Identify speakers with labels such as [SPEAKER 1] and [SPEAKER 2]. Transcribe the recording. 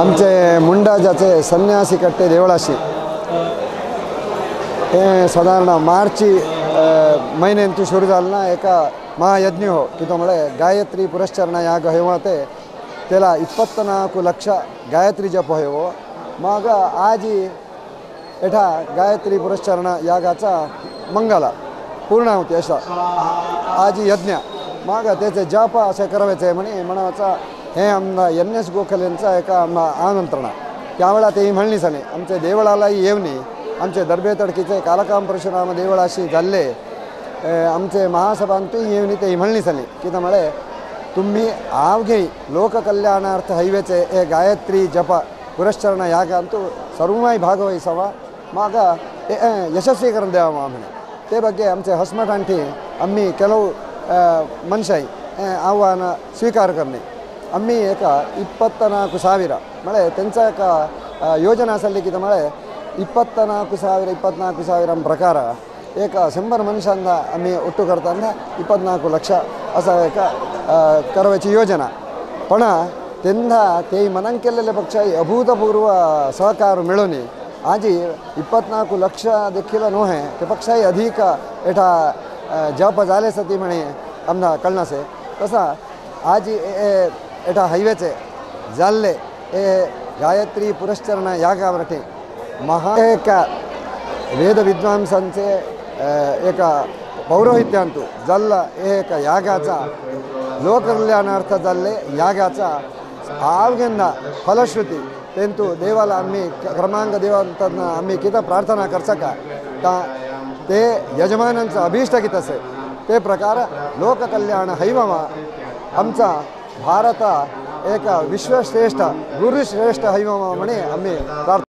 [SPEAKER 1] आमचे मुंडाजाचे संन्यासी कट्टे देवळाशी हे साधारण मार्च महिन्यात सुरू झालं ना एका महायज्ञ हो की तो म्हणजे गायत्री पुरस्चरण याग हे ते त्याला इप्पत्नाकु लक्ष गायत्री जप हे. हो. मग आजी एठा गायत्री पुरस्चरण यागाचा मंगल पूर्ण होती अशा आजी यज्ञ. मग त्याचे जप असे करायचे म्हणे म्हणावाचा हे आमदा एन एस गोखलेंचा एका आमदा आमंत्रण त्यावेळा तेही म्हणली सने आमचे देवळालाही येवनी आमचे दर्बे तडकीचे कालकाम परशुराम देवळाशी जाल्ले अ, आमचे महासभांतूय येवनी तेही म्हणली सने की म्हळे तुम्ही आवघे लोककल्याणार्थ हैवेचे हे गायत्री जप पुरस्चरण ಯಾಗಂತೂ ಸರ್ವಮಾಯಿ ಭಾಗವಹಿಸವ ಮಗ ಎ- ಎ, ಯಶಸ್ವೀಕರಣ ದೇವ म्हणे ते ಬಗ್ಗೆ आमचे हसमट आणखी आम्ही ಕೆಲವು ಮನುಷ್ಯ ಆಹ್ವಾನ ಸ್ವೀಕಾರ ಕರ್ನೆ ಅಮ್ಮಿ ಏಕ ಇಪ್ಪತ್ತ ನಾಲ್ಕು ಸಾವಿರ ಮಳೆ ತೆಂಚಾಕ ಯೋಜನಾ ಸಲ್ಲಿಕಿದ ಮಳೆ ಇಪ್ಪತ್ತ ನಾಲ್ಕು ಸಾವಿರ ಇಪ್ಪತ್ನಾಲ್ಕು ಸಾವಿರ ಪ್ರಕಾರ ಏಕ ಶಂಬರ್ ಮನುಷ್ಯಂದ ಅಮ್ಮಿ ಒಟ್ಟು ಕರ್ತಂದ ಇಪ್ಪತ್ನಾಲ್ಕು ಲಕ್ಷ ಅಸ ಏಕ ಕರವಚಿ ಯೋಜನಾ पण तेंधा ते मनांग केलेले पक्ष अभूतपूर्व सहकार मिळून आजी इपत्नाकू लक्ष देखील नोहे ते पक्षही अधिक एठा अ, जप झाले सती म्हणे आमना कळनासे तसा आज ए- ए- एठा हायवेचे जाल्ले ए गायत्री पुरश्चरण यागावरटे महा एक वेद विद्वांसांचे एक एका पौरोहित्यांतू जल्ल एक यागाचा लोककल्याणार्थ जाल्ले यागाचा आवघेंना फलश्रुती तेंतू देवाला आम्ही क- क्रमांक देवांतना आम्ही किती प्रार्थना करचा ता ते यजमानांचं अभिष्ट कित असे ते प्रकार लोककल्याण हैवमा आमचा भारत एक विश्वश्रेष्ठ गुरुश्रेष्ठ हैवमा म्हणे आम्ही प्रार्थना